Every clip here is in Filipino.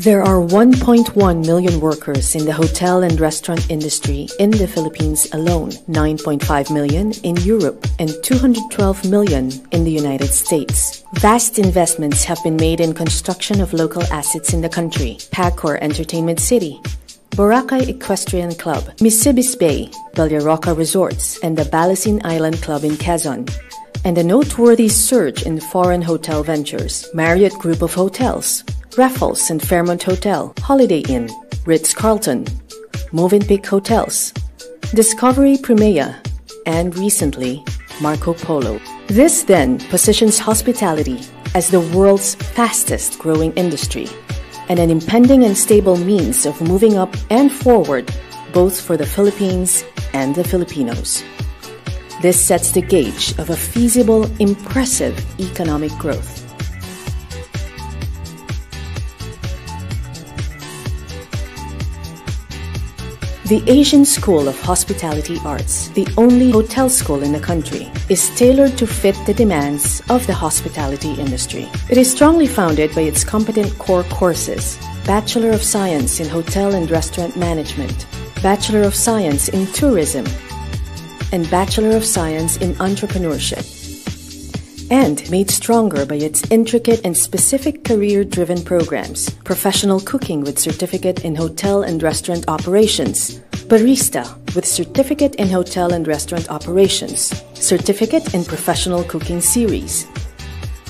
There are 1.1 million workers in the hotel and restaurant industry in the Philippines alone, 9.5 million in Europe, and 212 million in the United States. Vast investments have been made in construction of local assets in the country. Pacor Entertainment City, Boracay Equestrian Club, Misibis Bay, Roca Resorts, and the Balasin Island Club in Quezon. And a noteworthy surge in foreign hotel ventures, Marriott Group of Hotels, Raffles and Fairmont Hotel, Holiday Inn, Ritz-Carlton, Movenpick Hotels, Discovery Primea, and recently, Marco Polo. This then positions hospitality as the world's fastest growing industry and an impending and stable means of moving up and forward both for the Philippines and the Filipinos. This sets the gauge of a feasible, impressive economic growth. The Asian School of Hospitality Arts, the only hotel school in the country, is tailored to fit the demands of the hospitality industry. It is strongly founded by its competent core courses Bachelor of Science in Hotel and Restaurant Management, Bachelor of Science in Tourism, and Bachelor of Science in Entrepreneurship and made stronger by its intricate and specific career driven programs professional cooking with certificate in hotel and restaurant operations, barista with certificate in hotel and restaurant operations, certificate in professional cooking series,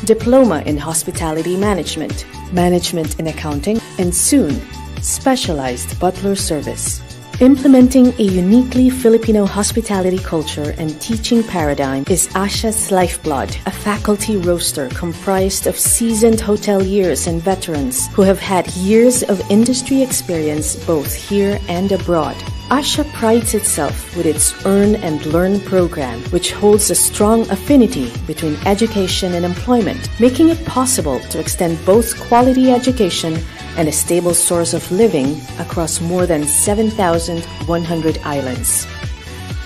diploma in hospitality management, management in accounting, and soon specialized butler service. Implementing a uniquely Filipino hospitality culture and teaching paradigm is Asha's lifeblood, a faculty roster comprised of seasoned hoteliers and veterans who have had years of industry experience both here and abroad. Asha prides itself with its Earn and Learn program, which holds a strong affinity between education and employment, making it possible to extend both quality education and a stable source of living across more than 7,100 islands.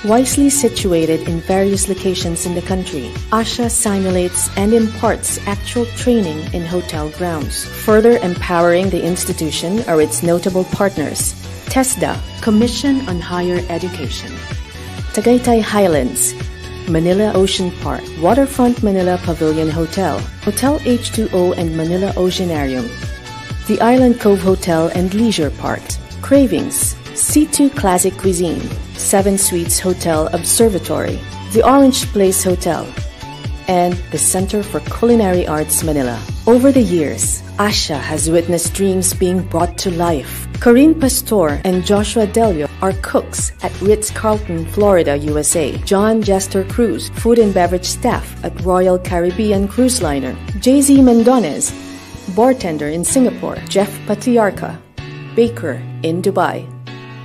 Wisely situated in various locations in the country, ASHA simulates and imparts actual training in hotel grounds. Further empowering the institution are its notable partners, TESDA, Commission on Higher Education, Tagaytay Highlands, Manila Ocean Park, Waterfront Manila Pavilion Hotel, Hotel H2O and Manila Oceanarium, the Island Cove Hotel and Leisure Park, Cravings, C2 Classic Cuisine, Seven Suites Hotel Observatory, the Orange Place Hotel, and the Center for Culinary Arts Manila. Over the years, Asha has witnessed dreams being brought to life. Corinne Pastor and Joshua Delio are cooks at Ritz-Carlton, Florida, USA. John Jester Cruz, food and beverage staff at Royal Caribbean Cruise Liner. Jay-Z Mendonez, bartender in Singapore, Jeff Patriarca, baker in Dubai.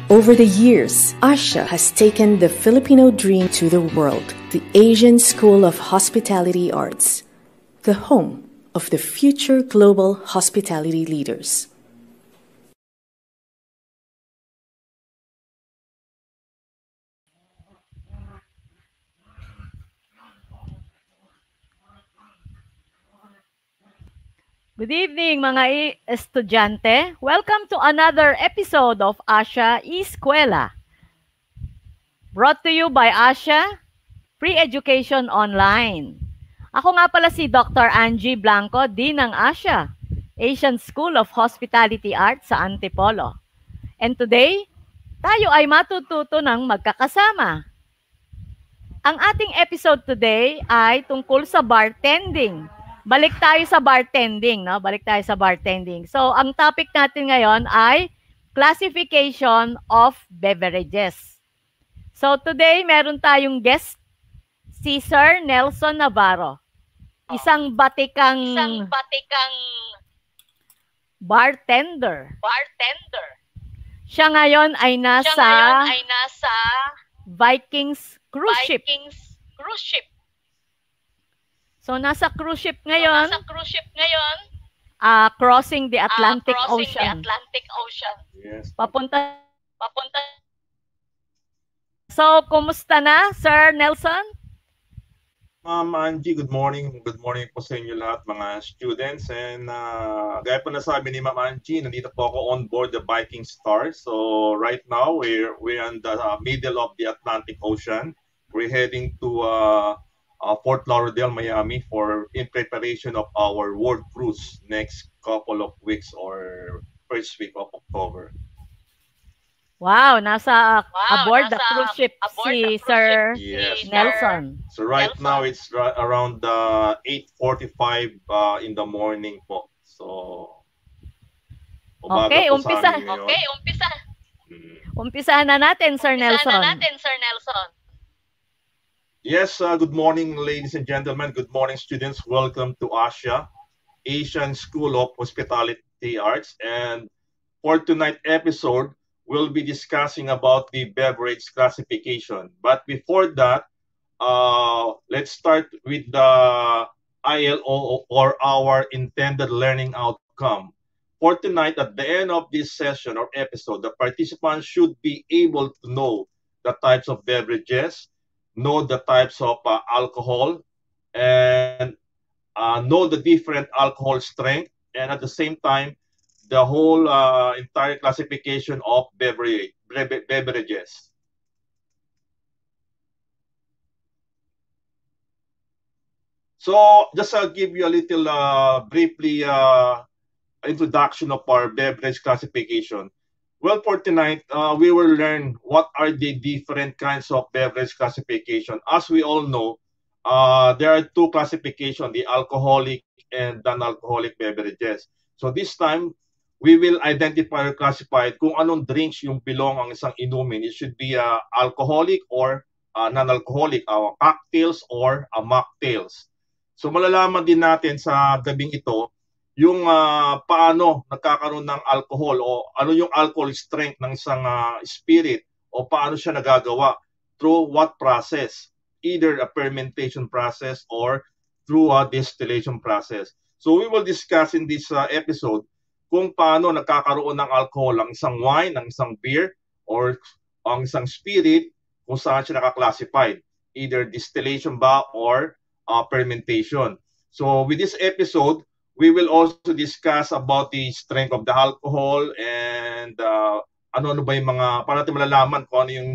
Over the years, Asha has taken the Filipino dream to the world, the Asian School of Hospitality Arts, the home of the future global hospitality leaders. Good evening mga estudyante. Welcome to another episode of Asha Eskwela. Brought to you by Asha Free Education Online. Ako nga pala si Dr. Angie Blanco, Dean ng Asha, Asian School of Hospitality Arts sa Antipolo. And today, tayo ay matututo ng magkakasama. Ang ating episode today ay tungkol sa bartending balik tayo sa bartending, no? Balik tayo sa bartending. So, ang topic natin ngayon ay classification of beverages. So, today meron tayong guest si Sir Nelson Navarro. Isang batikang Isang batikang bartender. bartender. Siya ngayon ay nasa Siya ngayon ay nasa Vikings cruise ship. Vikings cruise ship. So, nasa cruise ship So, ngayon. nasa cruise ship ngayon. uh, crossing the Atlantic uh, crossing Ocean. the Atlantic Ocean. Yes. Papunta. Papunta. So, kumusta na, Sir Nelson? Ma'am Angie, good morning. Good morning po sa inyo lahat mga students. And uh, gaya po nasabi ni Ma'am Angie, nandito po ako on board the Viking Star. So right now, we're, we're in the uh, middle of the Atlantic Ocean. We're heading to uh, uh, Fort Lauderdale, Miami for in preparation of our world cruise next couple of weeks or first week of October. Wow, nasa Wow, aboard the nasa cruise ship si the cruise Sir ship Yes. Nelson. So right Nelson. now it's ra- around uh, 8:45 uh, in the morning po. So Okay, umpisa. Okay, umpisa. Mm. Umpisahan na natin, Sir Umpisa Nelson. na natin, Sir Nelson. Yes, uh, good morning ladies and gentlemen. Good morning students. Welcome to ASIA, Asian School of Hospitality Arts and for tonight's episode we'll be discussing about the beverage classification. But before that, uh, let's start with the ILO or our intended learning outcome. For tonight, at the end of this session or episode, the participants should be able to know the types of beverages, know the types of uh, alcohol, and uh, know the different alcohol strength, and at the same time, the whole uh, entire classification of beverage, beverages. So just I'll give you a little uh, briefly uh, introduction of our beverage classification. Well, for tonight, uh, we will learn what are the different kinds of beverage classification. As we all know, uh, there are two classification, the alcoholic and non-alcoholic beverages. So this time, we will identify or classify kung anong drinks yung belong ang isang inumin. It should be uh, alcoholic or uh, non-alcoholic, uh, cocktails or uh, mocktails. So malalaman din natin sa gabing ito yung uh, paano nagkakaroon ng alcohol o ano yung alcohol strength ng isang uh, spirit o paano siya nagagawa through what process either a fermentation process or through a distillation process. So we will discuss in this uh, episode kung paano nagkakaroon ng alcohol ang isang wine, ang isang beer, or ang isang spirit, kung saan siya nakaklassified. Either distillation ba or uh, fermentation. So with this episode, we will also discuss about the strength of the alcohol and uh, ano-ano ba yung mga, para natin malalaman kung ano yung,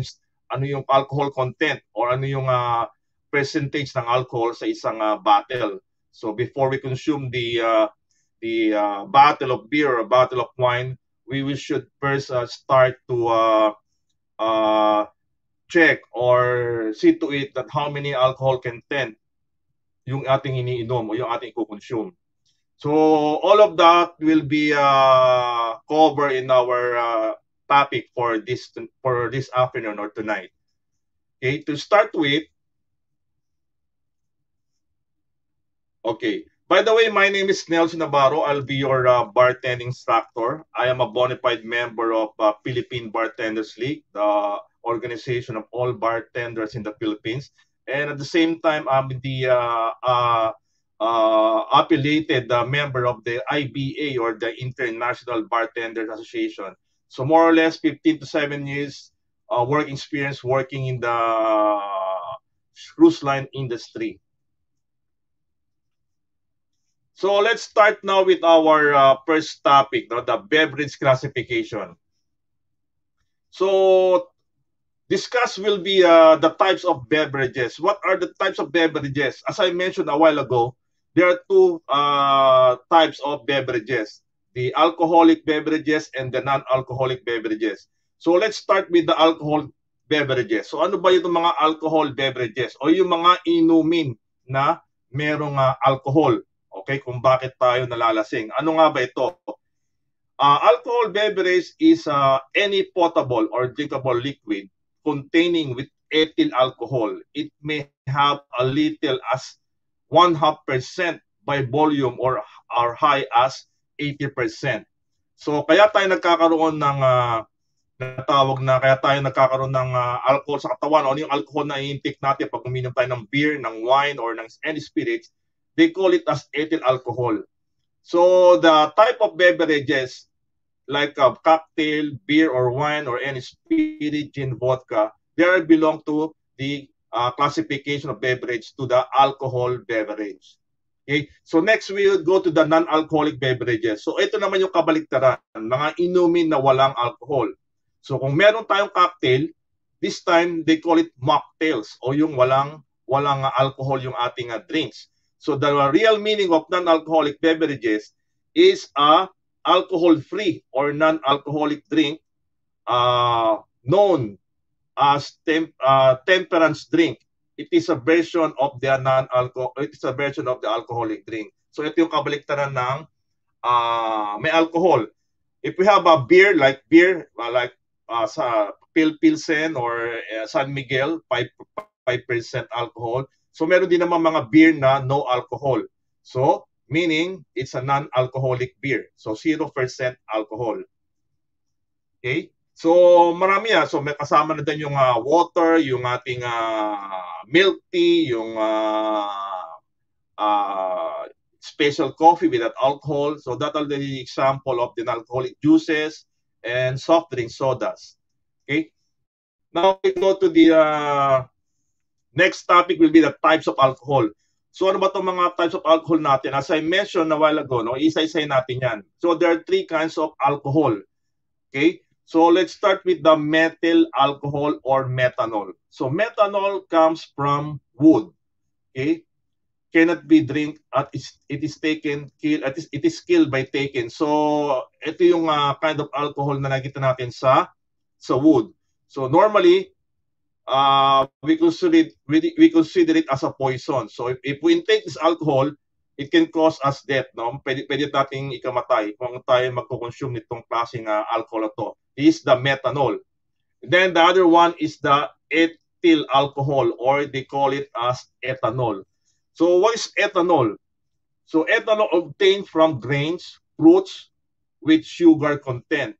ano yung alcohol content or ano yung uh, percentage ng alcohol sa isang uh, bottle. So before we consume the uh, the uh, bottle of beer or bottle of wine, we, we should first uh, start to uh, uh, check or see to it that how many alcohol content yung ating iniinom o yung ating i-consume. So all of that will be uh, covered in our uh, topic for this for this afternoon or tonight. Okay, to start with, okay. By the way, my name is Nelson Navarro. I'll be your uh, bartending instructor. I am a bona fide member of uh, Philippine Bartenders League, the organization of all bartenders in the Philippines. And at the same time, I'm the uh, uh, affiliated uh, member of the IBA or the International Bartenders Association. So more or less 15 to 7 years uh, work experience working in the cruise line industry. So let's start now with our uh, first topic, no, the beverage classification. So discuss will be uh, the types of beverages. What are the types of beverages? As I mentioned a while ago, there are two uh, types of beverages, the alcoholic beverages and the non-alcoholic beverages. So let's start with the alcohol beverages. So ano ba yung mga alcohol beverages o yung mga inumin na merong uh, alcohol? Okay, kung bakit tayo nalalasing. Ano nga ba ito? Uh, alcohol beverage is uh, any potable or drinkable liquid containing with ethyl alcohol. It may have a little as one half percent by volume or are high as 80%. So kaya tayo nagkakaroon ng uh, natawag na kaya tayo nagkakaroon ng uh, alcohol sa katawan o ano yung alcohol na i-intake natin pag uminom tayo ng beer, ng wine or ng any spirits, they call it as ethyl alcohol. So the type of beverages like a cocktail, beer or wine or any spirit, gin, vodka, they belong to the uh, classification of beverage to the alcohol beverage. Okay? So next we will go to the non-alcoholic beverages. So ito naman yung kabaliktaran, mga inumin na walang alcohol. So kung meron tayong cocktail, this time they call it mocktails o yung walang walang alcohol yung ating uh, drinks. So the real meaning of non-alcoholic beverages is a alcohol-free or non-alcoholic drink uh, known as temp, uh, temperance drink. It is a version of the non-alcohol. It is a version of the alcoholic drink. So ito yung kabaliktaran ng uh, may alcohol. If we have a beer like beer uh, like uh, sa Pil Pilsen or uh, San Miguel 5 5% alcohol. So meron din naman mga beer na no alcohol. So meaning it's a non-alcoholic beer. So 0% alcohol. Okay? So marami yan. So may kasama na din yung uh, water, yung ating uh, milk tea, yung uh, uh, special coffee without alcohol. So that are the example of the non-alcoholic juices and soft drink sodas. Okay? Now we go to the uh, next topic will be the types of alcohol. So ano ba itong mga types of alcohol natin? As I mentioned a while ago, no, isa-isay natin yan. So there are three kinds of alcohol. Okay? So let's start with the methyl alcohol or methanol. So methanol comes from wood. Okay? Cannot be drink at it is taken kill at it is killed by taken. So ito yung uh, kind of alcohol na nakita natin sa sa wood. So normally uh, we consider it we, we consider it as a poison. So if, if we intake this alcohol, it can cause us death. No? Pwede, pwede nating ikamatay kung tayo magko-consume nitong klaseng uh, alcohol na to. Is the methanol. Then the other one is the ethyl alcohol or they call it as ethanol. So what is ethanol? So ethanol obtained from grains, fruits with sugar content.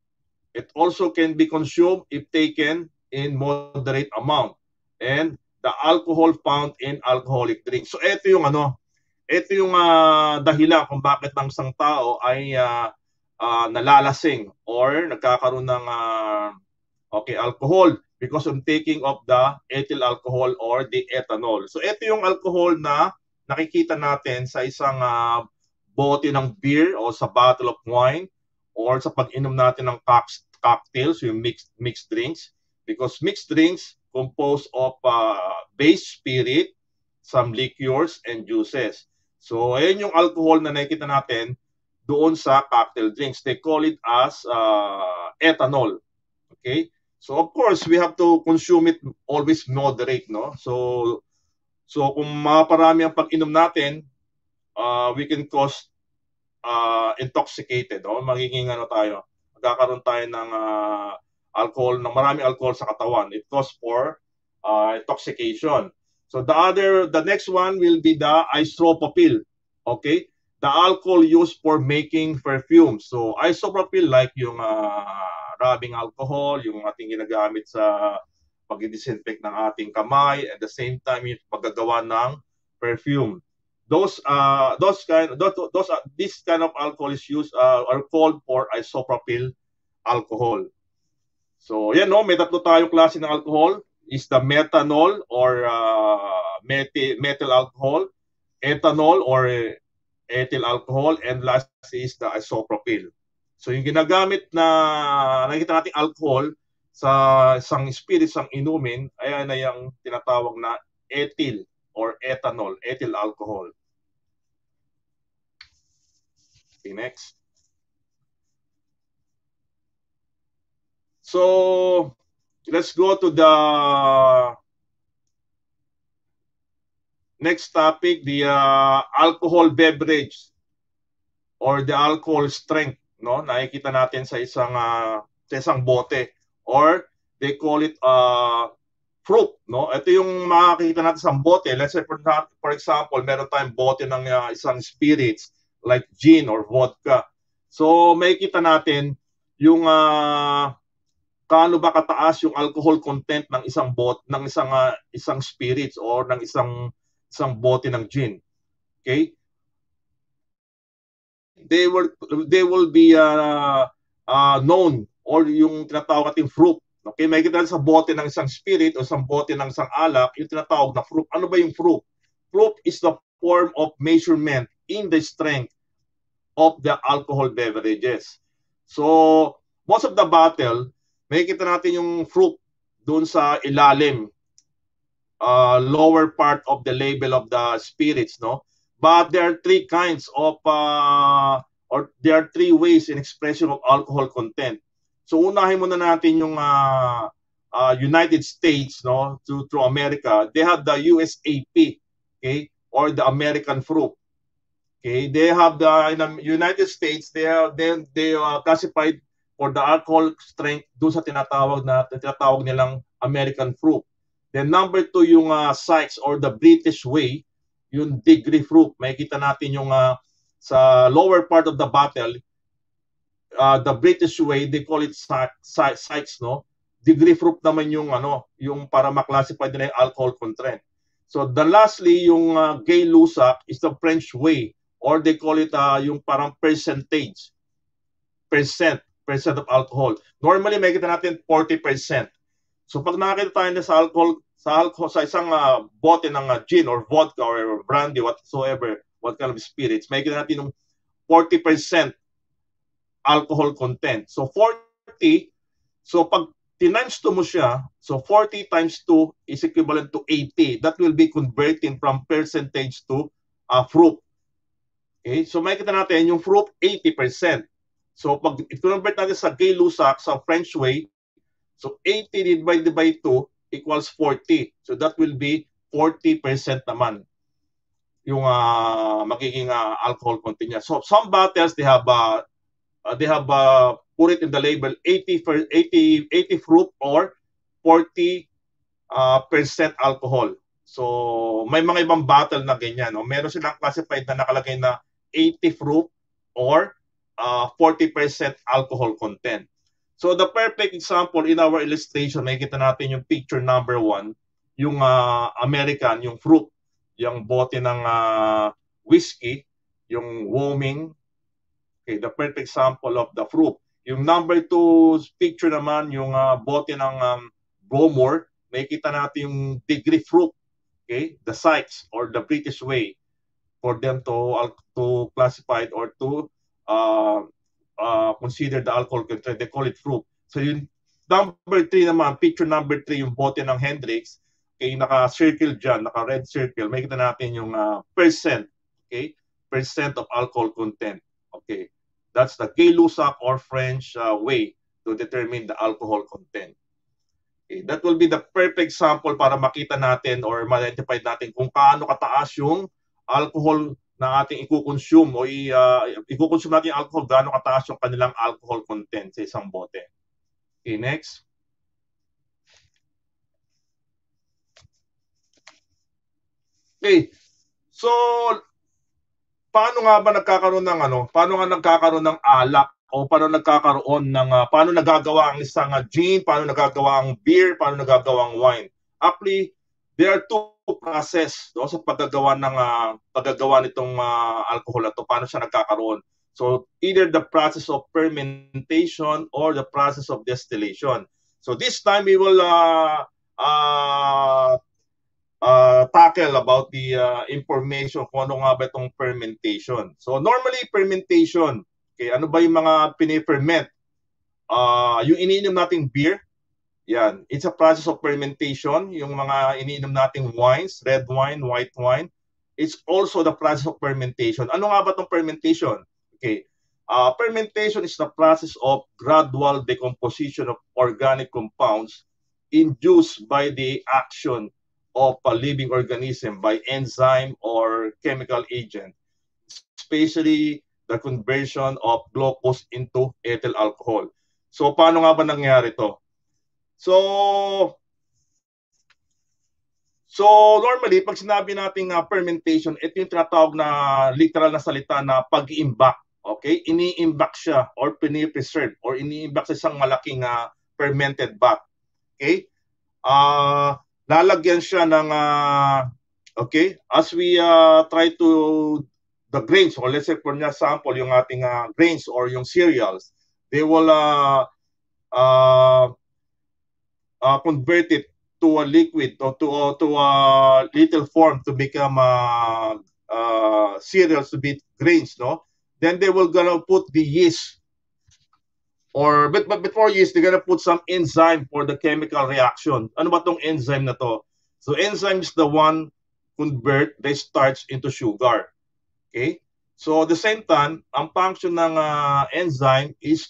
It also can be consumed if taken in moderate amount and the alcohol found in alcoholic drinks. So ito yung ano, ito yung uh, dahilan kung bakit ang isang tao ay uh, uh, nalalasing or nagkakaroon ng uh, okay alcohol because of taking of the ethyl alcohol or the ethanol. So ito yung alcohol na nakikita natin sa isang uh, bote ng beer o sa bottle of wine or sa pag-inom natin ng cocktails, yung mixed mixed drinks because mixed drinks composed of uh, base spirit, some liqueurs, and juices. So, ayun yung alcohol na nakikita natin doon sa cocktail drinks. They call it as uh, ethanol. Okay? So, of course, we have to consume it always moderate, no? So, so kung maparami ang pag-inom natin, uh, we can cause uh, intoxicated, no? Magiging ano tayo, magkakaroon tayo ng uh, alcohol, ng maraming alcohol sa katawan. It causes for uh, intoxication. So the other, the next one will be the isopropyl. Okay? The alcohol used for making perfume. So isopropyl like yung uh, rubbing alcohol, yung ating ginagamit sa pag-disinfect ng ating kamay, at the same time yung paggagawa ng perfume. Those uh those kind those, those uh, this kind of alcohol is used uh, are called for isopropyl alcohol. So, yan no, may tatlo tayong klase ng alcohol. Is the methanol or uh, methyl alcohol, ethanol or ethyl alcohol, and last is the isopropyl. So, yung ginagamit na nakita natin alcohol sa isang spirit, isang inumin, ayan na yung tinatawag na ethyl or ethanol, ethyl alcohol. Okay, next. So let's go to the next topic, the uh, alcohol beverage or the alcohol strength, no? Nakikita natin sa isang uh, sa isang bote or they call it uh, fruit, no? Ito yung makikita natin sa bote. Let's say for, for example, meron tayong bote ng uh, isang spirits like gin or vodka. So makikita natin yung uh, kaano ba kataas yung alcohol content ng isang bot ng isang uh, isang spirits or ng isang isang bote ng gin. Okay? they will they will be uh, uh, known or yung tinatawag nating fruit. Okay, may kita sa bote ng isang spirit o isang bote ng isang alak, yung tinatawag na fruit. Ano ba yung fruit? Fruit is the form of measurement in the strength of the alcohol beverages. So, most of the bottle, may kita natin yung fruit doon sa ilalim, uh, lower part of the label of the spirits, no? But there are three kinds of, uh, or there are three ways in expression of alcohol content. So unahin muna natin yung uh, uh, United States no to through America. They have the USAP, okay, or the American fruit. Okay, they have the in the United States they are they they are classified for the alcohol strength doon sa tinatawag na tinatawag nilang American fruit. Then number two yung uh, Sykes or the British way, yung degree fruit. Makikita natin yung uh, sa lower part of the bottle, uh, the British way, they call it Sykes, no? Degree fruit naman yung ano, yung para maklasify din yung alcohol content. So the lastly, yung uh, gay lusac is the French way or they call it uh, yung parang percentage. Percent, percent of alcohol. Normally, may kita natin 40%. So pag nakakita tayo na sa alcohol, sa alcohol sa isang uh, bote ng uh, gin or vodka or brandy whatsoever, what kind of spirits, may kita natin yung 40% alcohol content. So 40, so pag times 2 mo siya, so 40 times 2 is equivalent to 80. That will be converting from percentage to uh, fruit. Okay, so makikita natin yung fruit 80%. So pag i-convert natin sa gay lusac sa French way, so 80 divided by 2 equals 40. So that will be 40% naman yung uh, magiging uh, alcohol content niya. So some bottles they have uh, they have uh, put it in the label 80 for 80 80 fruit or 40 uh, percent alcohol. So may mga ibang bottle na ganyan, no. Meron silang classified na nakalagay na 80 fruit or uh, 40% alcohol content. So the perfect example in our illustration, makikita natin yung picture number one, yung uh, American, yung fruit yung bote ng uh, whiskey, yung Woming, okay, the perfect example of the fruit. Yung number two picture naman, yung uh, bote ng um, Bromore, makikita natin yung degree fruit, okay, the Sykes or the British way for them to uh, to classify or to uh, uh, consider the alcohol content. They call it fruit. So yung number three naman, picture number three, yung bote ng Hendrix, Okay, naka-circle dyan, naka-red circle, makikita natin yung uh, percent, okay? Percent of alcohol content. Okay. That's the Gay-Lussac or French uh, way to determine the alcohol content. Okay, that will be the perfect sample para makita natin or ma-identify natin kung paano kataas yung alcohol na ating i-consume o i, uh, i-consume natin yung alcohol, gaano kataas yung kanilang alcohol content sa isang bote. Okay, next. Okay. So, paano nga ba nagkakaroon ng ano? Paano nga nagkakaroon ng alak o paano nagkakaroon ng uh, paano nagagawa ang isang uh, gin, paano nagagawa ang beer, paano nagagawa ang wine? Actually, there are two process no, sa paggagawa ng uh, paggagawa nitong uh, alcohol na to. Paano siya nagkakaroon? So, either the process of fermentation or the process of distillation. So, this time we will uh, uh, uh, tackle about the uh, information kung ano nga ba itong fermentation. So normally fermentation, okay, ano ba yung mga pini-ferment? Uh, yung iniinom nating beer, yan, it's a process of fermentation. Yung mga iniinom nating wines, red wine, white wine, it's also the process of fermentation. Ano nga ba itong fermentation? Okay, uh, fermentation is the process of gradual decomposition of organic compounds induced by the action of a living organism by enzyme or chemical agent, especially the conversion of glucose into ethyl alcohol. So paano nga ba nangyari to? So So normally pag sinabi nating uh, fermentation, ito yung tinatawag na literal na salita na pag-iimbak. Okay? Ini-imbak siya or pini-preserve or ini-imbak sa isang malaking uh, fermented vat. Okay? Uh, lalagyan siya ng uh, okay as we uh, try to the grains, or let's say for example, yung ating uh, grains or yung cereals, they will uh, uh, uh, convert it to a liquid or to, uh, to a little form to become uh, uh, cereals to be grains, no? Then they will gonna put the yeast or but, but before yeast, they're gonna put some enzyme for the chemical reaction. Ano ba tong enzyme na to? So enzyme is the one convert the starch into sugar. Okay? So at the same time, ang function ng uh, enzyme is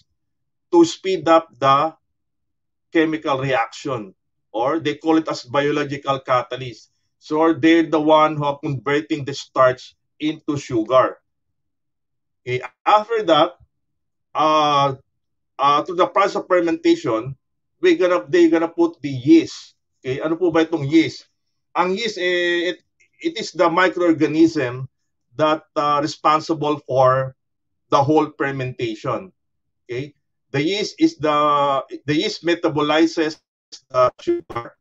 to speed up the chemical reaction or they call it as biological catalyst. So they're the one who are converting the starch into sugar. Okay. After that, uh, uh, to the process of fermentation, we gonna they gonna put the yeast. Okay, ano po ba itong yeast? Ang yeast eh, it, it is the microorganism that uh, responsible for the whole fermentation. Okay, the yeast is the the yeast metabolizes the sugar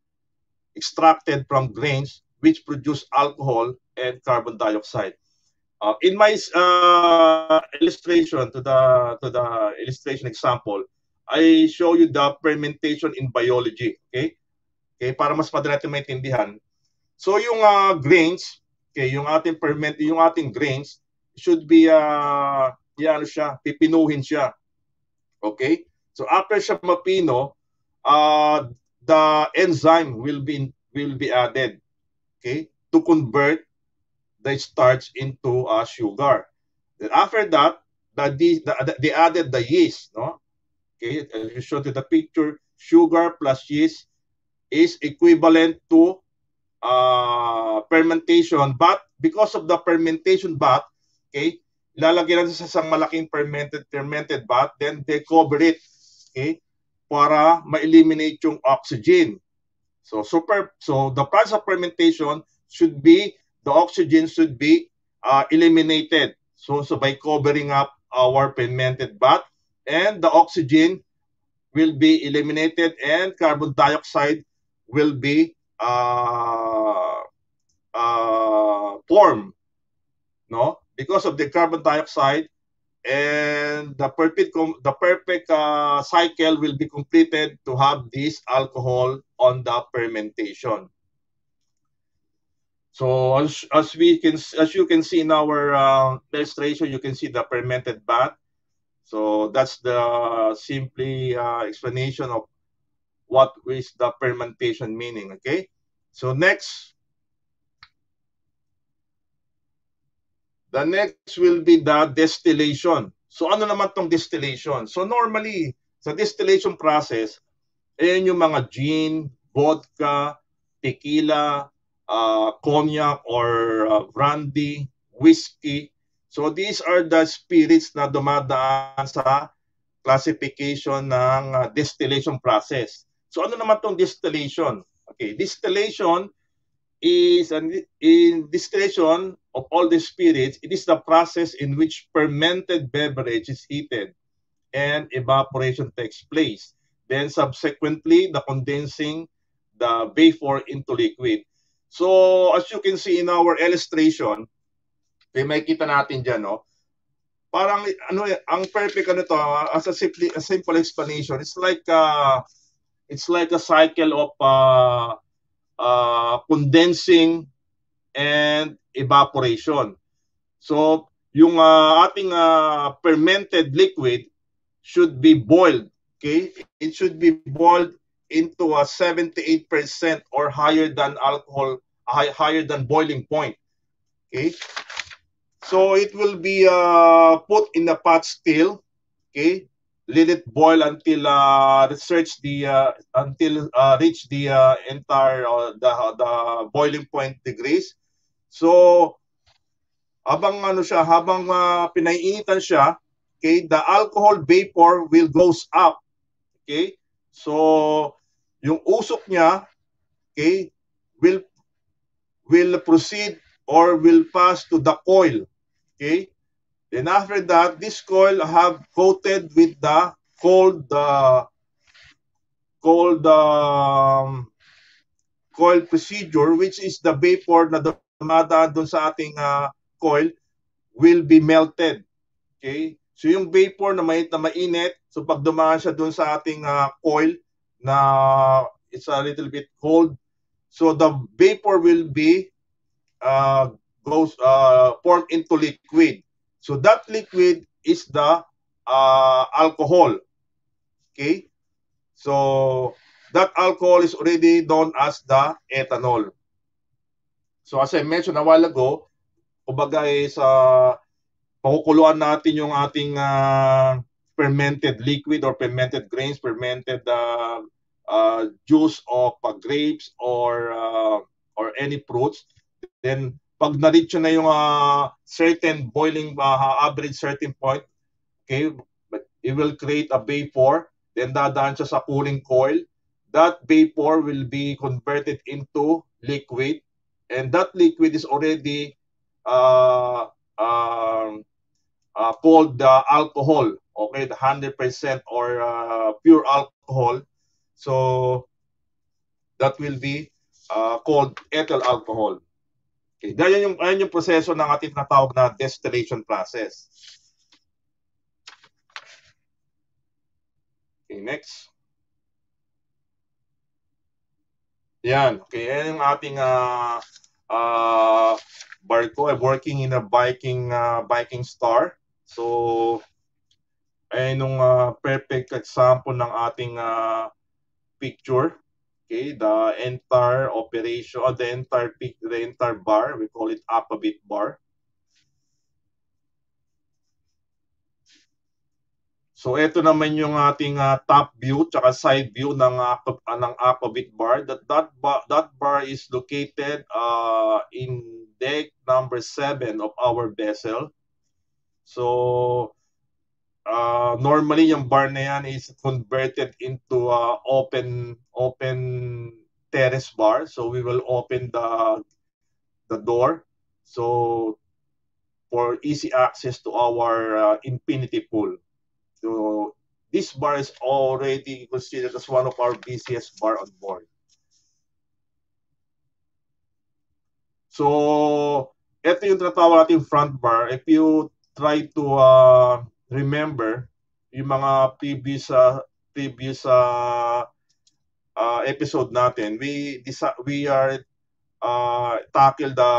extracted from grains which produce alcohol and carbon dioxide. Uh, in my uh, illustration to the to the illustration example, I show you the fermentation in biology. Okay? Okay, para mas madali natin maintindihan. So yung uh, grains, okay, yung ating ferment, yung ating grains should be uh yan siya, pipinuhin siya. Okay? So after siya mapino, uh the enzyme will be will be added. Okay? To convert the starch into uh, sugar. Then after that, the, the, they added the yeast, no? Okay, as you showed in the picture, sugar plus yeast is equivalent to uh, fermentation. But because of the fermentation bath, okay, lalagyan natin sa isang malaking fermented fermented bath, then they cover it, okay, para ma-eliminate yung oxygen. So super so the process of fermentation should be the oxygen should be uh, eliminated. So, so by covering up our fermented bath and the oxygen will be eliminated and carbon dioxide will be uh, uh, formed no because of the carbon dioxide and the perfect the perfect uh, cycle will be completed to have this alcohol on the fermentation so as, as we can as you can see in our uh, illustration, you can see the fermented bath. So that's the simply uh, explanation of what is the fermentation meaning. Okay. So next, the next will be the distillation. So ano naman tong distillation? So normally sa distillation process, ayan yung mga gin, vodka, tequila, uh, cognac or uh, brandy, whiskey. So these are the spirits na dumadaan sa classification ng uh, distillation process. So ano naman tong distillation? Okay, distillation is an in distillation of all the spirits, it is the process in which fermented beverage is heated and evaporation takes place. Then subsequently, the condensing the vapor into liquid. So, as you can see in our illustration, may makita natin dyan, no? Parang, ano, ang perfect, ano to, as a simple, a simple explanation, it's like, uh, it's like a cycle of uh, uh, condensing and evaporation. So, yung uh, ating uh, fermented liquid should be boiled, okay? It should be boiled into a 78% or higher than alcohol high, higher than boiling point. Okay, so it will be uh, put in the pot still. Okay, let it boil until uh, research the uh, until uh, reach the uh, entire uh, the the boiling point degrees. So habang ano siya, habang uh, pinaiinitan siya, okay, the alcohol vapor will goes up. Okay? So yung usok niya, okay, will will proceed or will pass to the coil. Okay? Then after that, this coil have coated with the cold uh, cold um, coil procedure which is the vapor na dumadaan doon sa ating uh, coil will be melted. Okay? So yung vapor na mainit na mainit, so pag dumaan siya doon sa ating uh, coil na it's a little bit cold, so the vapor will be uh, goes uh, formed into liquid. So that liquid is the uh, alcohol. Okay? So that alcohol is already known as the ethanol. So as I mentioned a while ago, kumbaga is uh, pakukuluan natin yung ating uh, fermented liquid or fermented grains, fermented uh, uh, juice of uh, grapes or uh, or any fruits. Then pag na-reach na yung uh, certain boiling uh, average certain point, okay, it will create a vapor. Then dadaan siya sa cooling coil. That vapor will be converted into liquid. And that liquid is already uh, um, uh, called the alcohol, okay, the 100% or uh, pure alcohol. So that will be uh, called ethyl alcohol. Okay, ganyan yung, ayan yung proseso ng ating natawag na distillation process. Okay, next. Yan, okay, yan yung ating uh, uh, barko. I'm working in a biking uh, biking star. So, ay nung uh, perfect example ng ating uh, picture. Okay, the entire operation, or the entire peak, the entire bar, we call it Aquabit bar. So ito naman yung ating uh, top view tsaka side view ng uh, ng Aquabit bar. That that bar, that bar is located uh, in deck number 7 of our vessel. So, uh, normally yung bar na yan is converted into uh, open open terrace bar. So we will open the the door. So for easy access to our uh, infinity pool. So this bar is already considered as one of our busiest bar on board. So, ito yung tinatawag natin front bar. If you try to uh, remember yung mga previous uh, previous uh, uh, episode natin. We we are uh, tackle the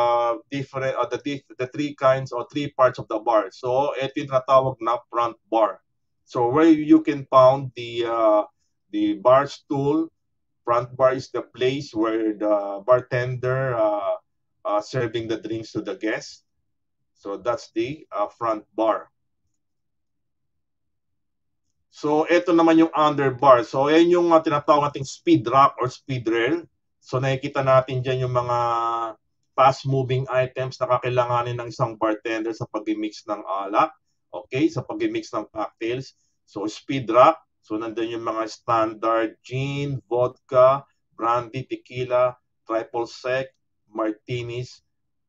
different uh, the the three kinds or three parts of the bar. So ito yung natawag na front bar. So where you can found the uh, the bar stool front bar is the place where the bartender uh, uh, serving the drinks to the guests So that's the uh, front bar. So ito naman yung underbar. So yan yung uh, tinatawag nating speed rack or speed rail. So nakikita natin diyan yung mga fast-moving items na kakailanganin ng isang bartender sa pag-mix ng alak. Okay, sa pag-mix ng cocktails. So speed rack. So nandun yung mga standard gin, vodka, brandy, tequila, triple sec, martinis,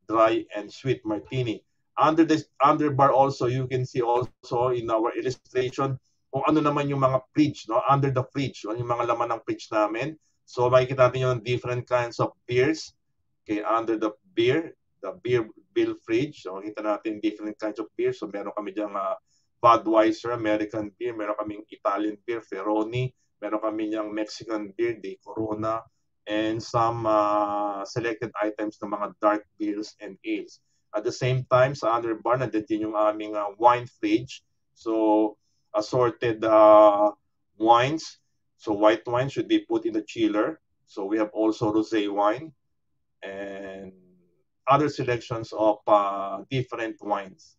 dry and sweet martini under this underbar also you can see also in our illustration kung ano naman yung mga fridge no? Under the fridge yung mga laman ng fridge namin. So makikita natin yung different kinds of beers. Okay under the beer the beer bill fridge. So makikita natin different kinds of beer so meron kami diyan uh, Budweiser American beer. Meron kaming Italian beer Ferroni. Meron kami diyang Mexican beer De Corona. And some uh, selected items ng mga dark beers and ales. At the same time, sa underbar, nandun din yung aming uh, wine fridge. So, assorted uh, wines. So, white wine should be put in the chiller. So, we have also rosé wine and other selections of uh, different wines.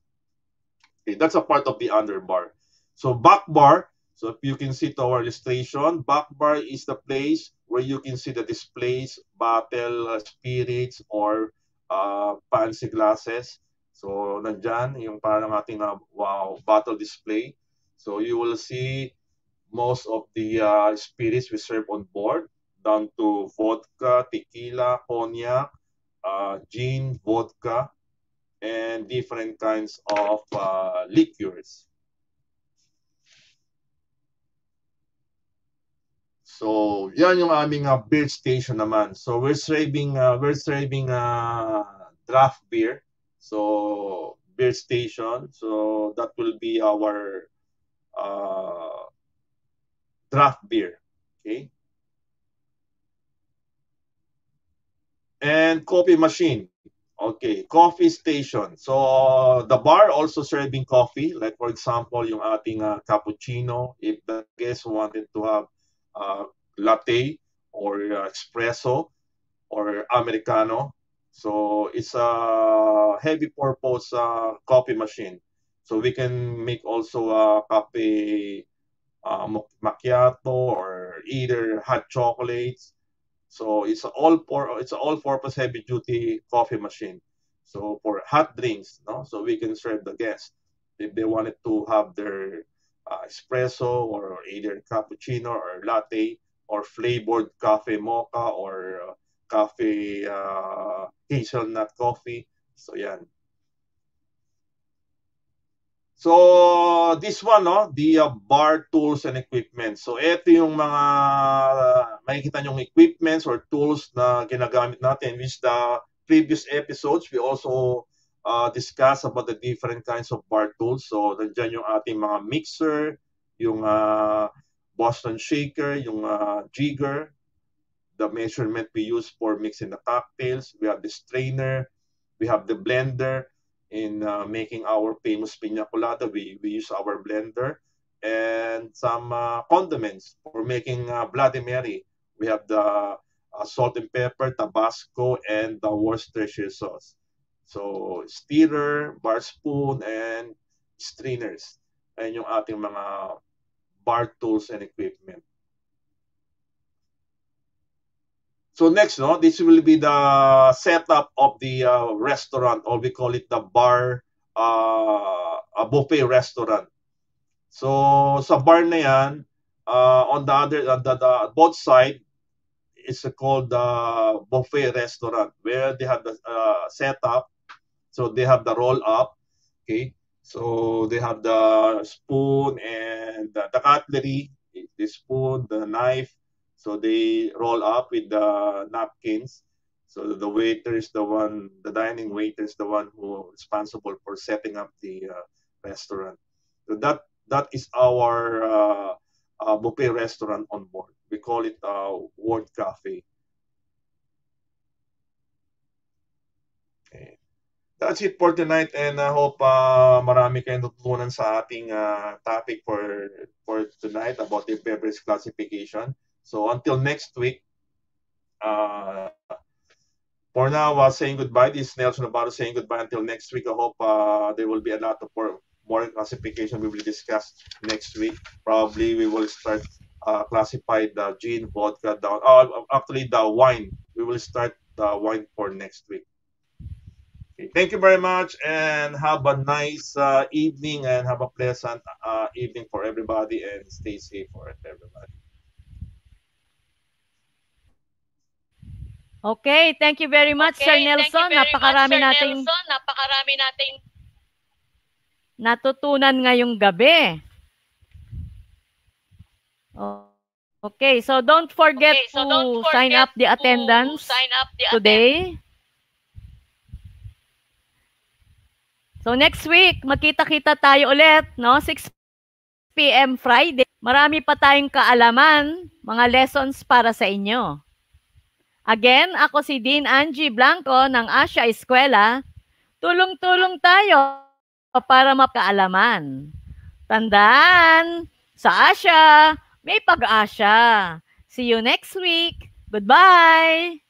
Okay, that's a part of the underbar. So, back bar. So, if you can see to our illustration, back bar is the place where you can see the displays, bottle, uh, spirits, or uh, fancy glasses. So, nandyan yung parang ating uh, wow, bottle display. So, you will see most of the uh, spirits we serve on board, down to vodka, tequila, cognac, uh, gin, vodka, and different kinds of uh, liqueurs. So, yan yung aming uh, beer station naman. So, we're serving uh, we're serving uh, draft beer. So, beer station. So that will be our uh, draft beer. Okay. And coffee machine. Okay, coffee station. So the bar also serving coffee, like for example, yung ating uh, cappuccino. If the guest wanted to have uh, latte or uh, espresso or americano, so it's a heavy purpose uh, coffee machine. So we can make also a coffee uh, macchiato or either hot chocolates so it's all for it's all purpose heavy duty coffee machine. So for hot drinks, no, so we can serve the guests if they wanted to have their uh, espresso or either cappuccino or latte or flavored coffee mocha or uh, coffee uh, hazelnut coffee. So yan. So this one, no, the uh, bar tools and equipment. So ito yung mga uh, makikita yung equipments or tools na ginagamit natin which the previous episodes we also uh, discuss about the different kinds of bar tools. So nandiyan yung ating mga mixer, yung uh, Boston shaker, yung uh, jigger, the measurement we use for mixing the cocktails. We have the strainer, we have the blender, in uh, making our famous pina colada. We, we use our blender and some uh, condiments for making uh, Bloody Mary. We have the uh, salt and pepper, Tabasco, and the Worcestershire sauce. So, stirrer, bar spoon, and strainers. Ayan yung ating mga bar tools and equipment. So next, no, this will be the setup of the uh, restaurant, or we call it the bar, uh, a buffet restaurant. So sa bar na yan, uh, on the other, on the, the both side, it's called the buffet restaurant where they have the uh, setup. So they have the roll up, okay. So they have the spoon and the, the cutlery, the spoon, the knife, so they roll up with the napkins. So the waiter is the one, the dining waiter is the one who is responsible for setting up the uh, restaurant. So that that is our uh, uh, buffet restaurant on board. We call it uh, World Cafe. Okay. That's it for tonight and I hope uh, marami kayong natutunan sa ating uh, topic for for tonight about the beverage classification. So until next week, uh, for now, uh, saying goodbye. This is Nelson about saying goodbye until next week. I hope uh, there will be a lot of more, more classification we will discuss next week. Probably we will start uh, classify the gin, vodka, down. Uh, actually, the wine. We will start the wine for next week. Thank you very much and have a nice uh, evening and have a pleasant uh, evening for everybody and stay safe for everybody. Okay, thank you very much, Okay, Sir Nelson. Napakarami much, Sir nating Nelson. Napakarami nating natutunan ngayong gabi. Oh, Okay, so don't forget Okay, so to don't sign forget up the to attendance sign up the today. So next week, magkita-kita tayo ulit, no? 6 p.m. Friday. Marami pa tayong kaalaman, mga lessons para sa inyo. Again, ako si Dean Angie Blanco ng Asya Eskwela. Tulong-tulong tayo para mapakaalaman. Tandaan, sa Asya, may pag-asa. See you next week. Goodbye!